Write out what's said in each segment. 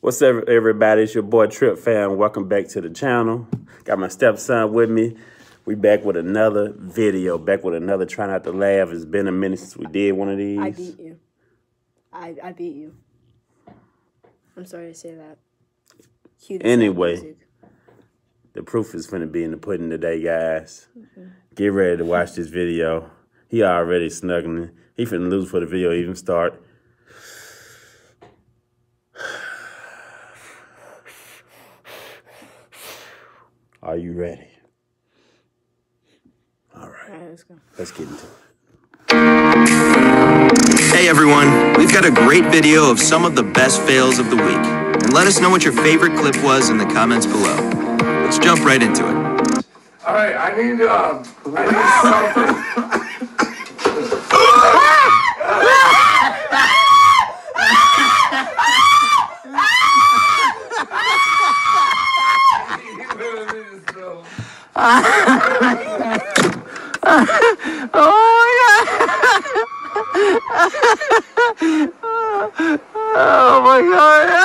What's up, everybody? It's your boy Trip Fam. Welcome back to the channel. Got my stepson with me. We back with another video. Back with another try not to laugh. It's been a minute since we did one of these. I beat you. I, I beat you. I'm sorry to say that. Cue Anyway. Music. The proof is finna be in the pudding today, guys. Get ready to watch this video. He already snuggling. He finna lose for the video even start. Are you ready? All right, All right, let's go. let's get into it. Hey everyone, we've got a great video of some of the best fails of the week. And let us know what your favorite clip was in the comments below. Let's jump right into it. All right, I need um, I need something. Oh my god.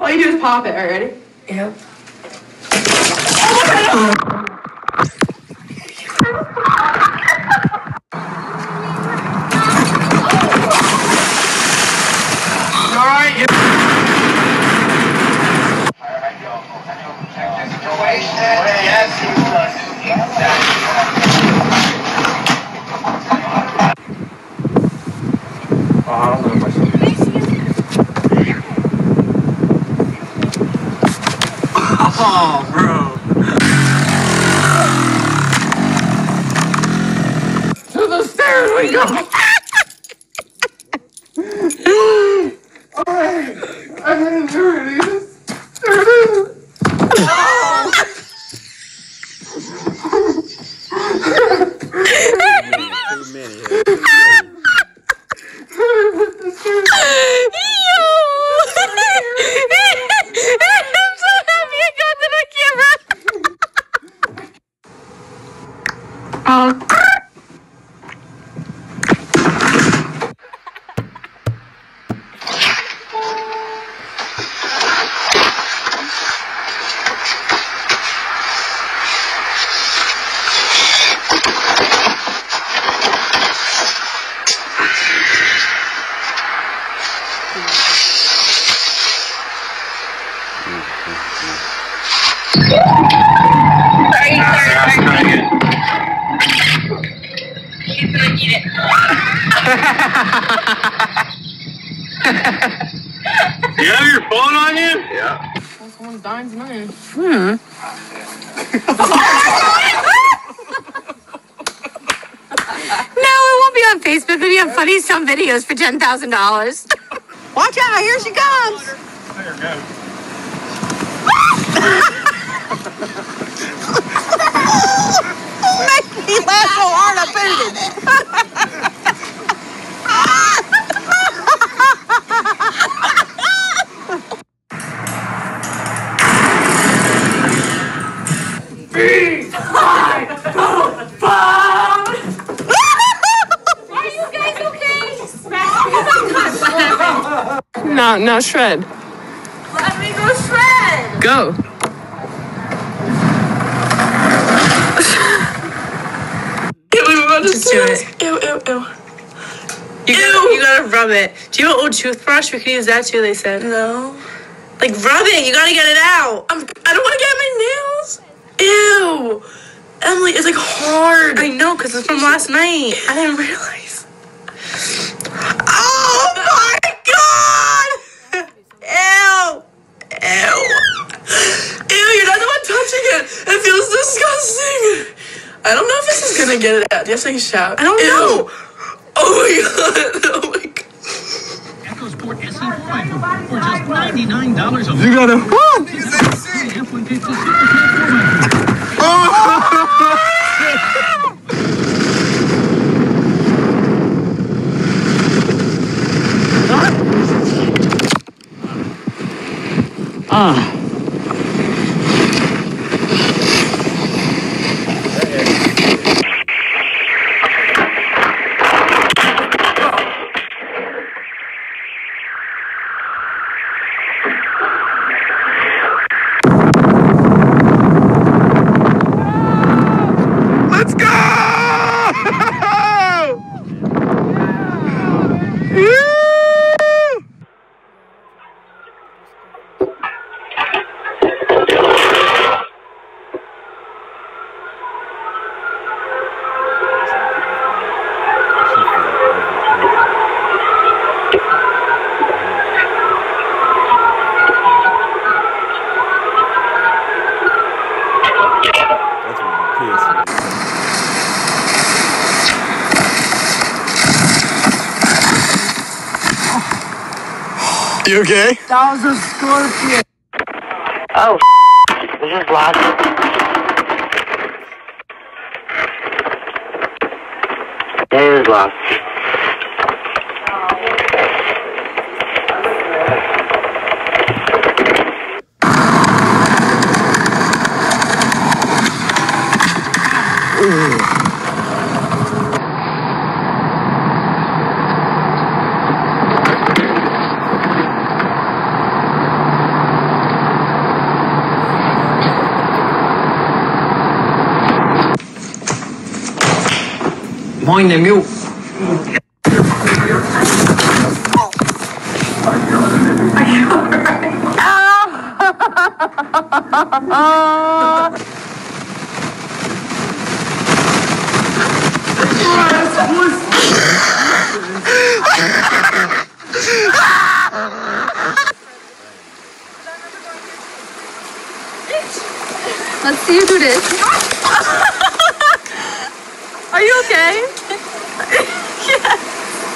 All you do is pop it, all right, ready? Yep. All right, Oh, bro. to stairs we go. You have your phone on you? Yeah. Someone's dying money. Hmm. No, it won't be on Facebook. It'll be on Funny Stone Videos for ten thousand dollars. Watch out! Here she comes. There it goes. Make me laugh so hard I booted. Are you guys okay? No, no, shred. Let me go shred. Go. do it. Ew, ew, ew. You gotta, you gotta rub it. Do you have an old toothbrush? We can use that too, they said. No. Like, rub it. You gotta get it out. I'm, I don't wanna get my nails. Ew. Emily, it's like hard. I know, because it's from last night. I didn't realize. Oh my god! Ew. Ew. Ew, you're not the one touching it. It feels disgusting out? don't know if this is gonna take a shower? I can shout. I don't Ew. know. Oh my god. Oh my god. EcoSport SE5 for just $99 a month. You gotta. F-150 Super 400. Let's go! Woo! That's what I'm pissed. You okay? That was a scorpion. Oh, this is lost. It is lost. Moin, meu. Let's see you do this.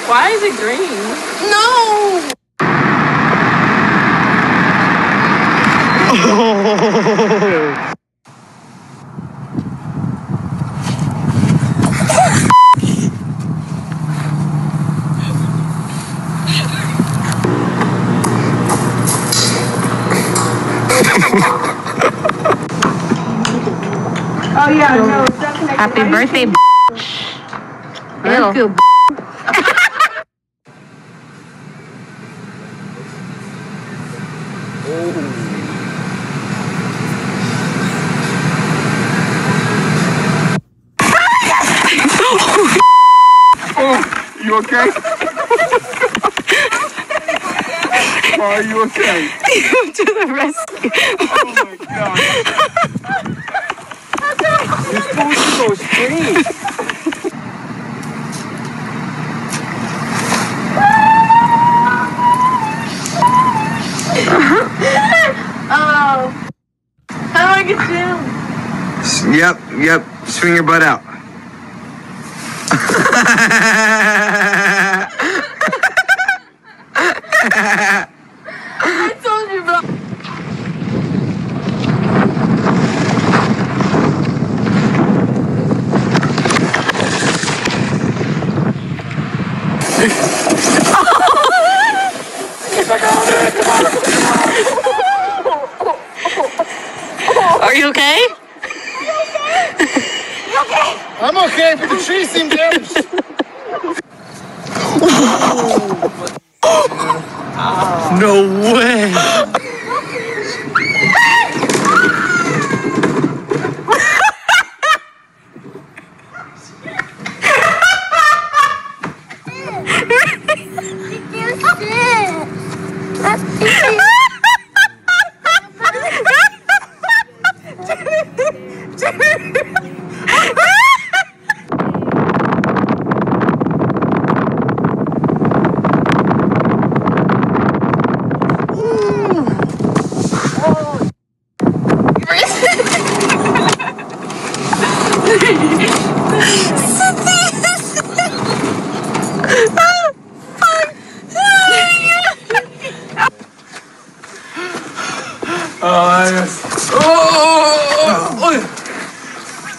Why is it green? No! Oh. Oh yeah. Happy birthday, Thank you. You okay? Are you okay? to the rescue. Oh my god. You're supposed to go straight. Uh-huh. Oh. How do I get? Yep, yep. Swing your butt out. I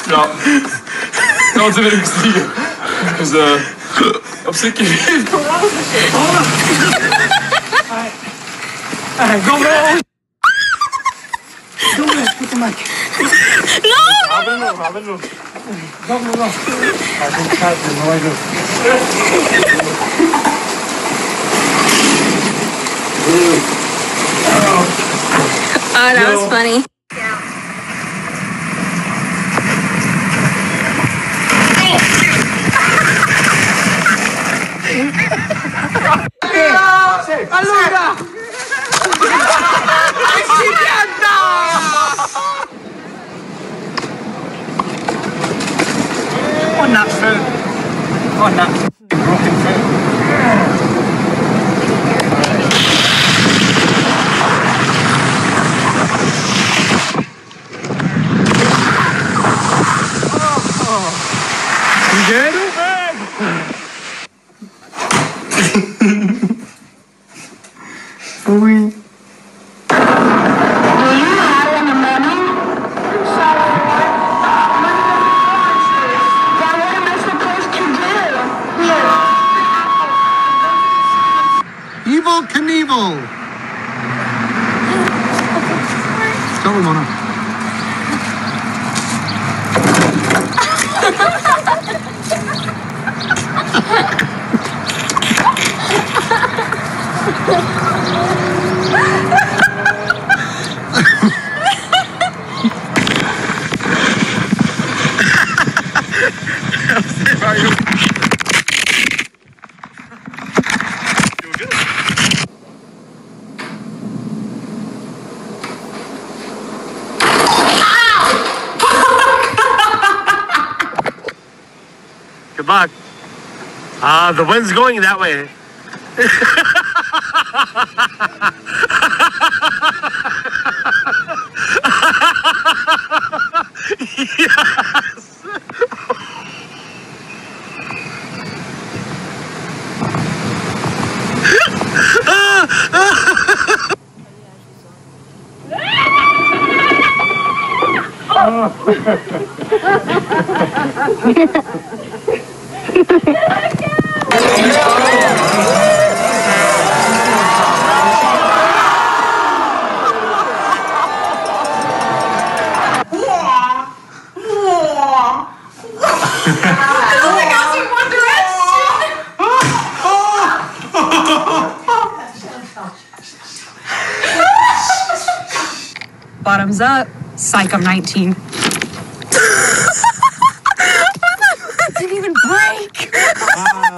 Ja. Dat was de werkste hier. Dus eh... Op zich hier. Kom maar. Kom maar. Kom maar. Kom maar. Kom maar. Inte väldigt stiga. Så jag försöker... Oh, that was funny. On that broken foot. You good? Evel Knievel. Tell him, Mona. Luck. Uh, the wind's going that way. Bottoms up. Psycho 19. Bye.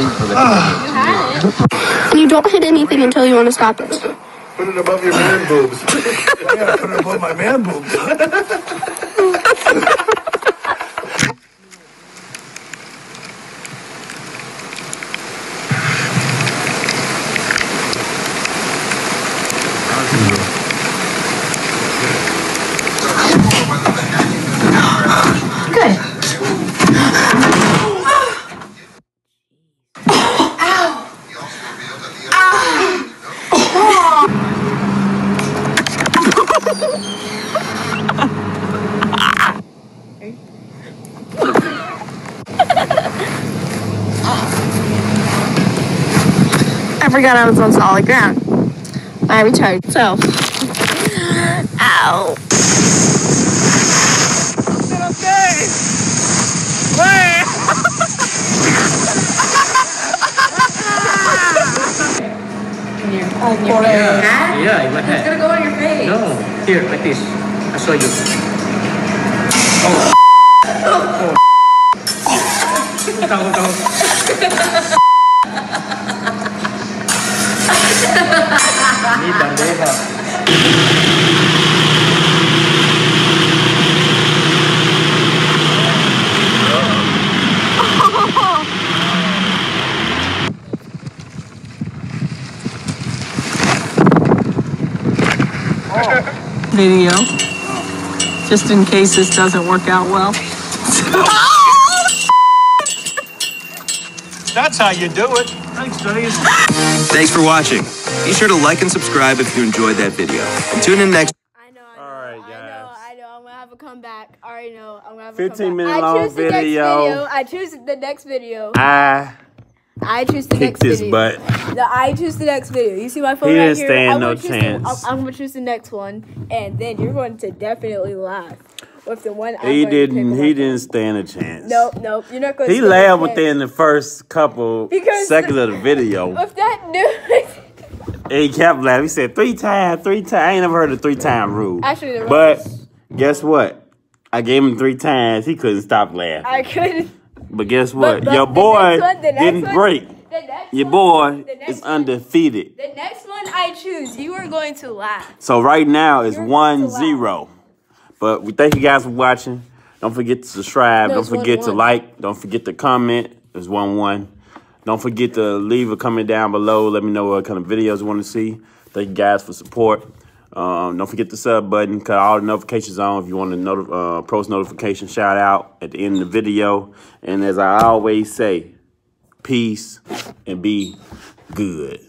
You don't hit anything until you want to stop it. Put it above your man boobs. yeah, put it above my man boobs. forgot I was on solid ground. I retarded self. Ow. Yeah, in my head. It's gonna go on your face. No, here, like this. I saw you. Oh. video. Just in case this doesn't work out well. That's how you do it. Thanks, Dave. Thanks for watching. Be sure to like and subscribe if you enjoyed that video. And tune in next I know, I know, All right, I know. I know. I'm gonna have a comeback. I already know. I'm gonna have a 15 comeback. minute I long choose the next video. video. I choose the next video. I I choose the kick next this video. butt. The, I choose the next video. You see my phone He right didn't here. stand I'm no choose the- chance. I'm, I'm gonna choose the next one, and then you're going to definitely laugh with the one. I'm He going to pick didn't. He didn't stand a chance. Nope, nope. You're not going. He laughed chance. within the first couple Because seconds the- of the video. With that news. And he kept laughing. He said three times, three times. I ain't never heard of three time rule. Actually, but guess what? I gave him three times. He couldn't stop laughing. I couldn't. But guess what? but Your boy one- didn't one- break. Your boy is undefeated. The next one I choose, you are going to laugh. So right now it's You're one going to laugh. zero. But we thank you guys for watching. Don't forget to subscribe. No, Don't forget to 1-1. like. Don't forget to comment. It's one one. Don't forget to leave a comment down below. Let me know what kind of videos you want to see. Thank you guys for support. Um, don't forget the sub button. Cut all the notifications on if you want to noti- uh, post notification shout out at the end of the video. And as I always say, peace and be good.